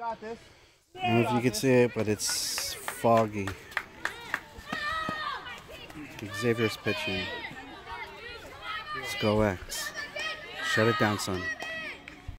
got this. I don't know if you can see it, but it's foggy. Xavier's pitching. Let's go X. Shut it down, son.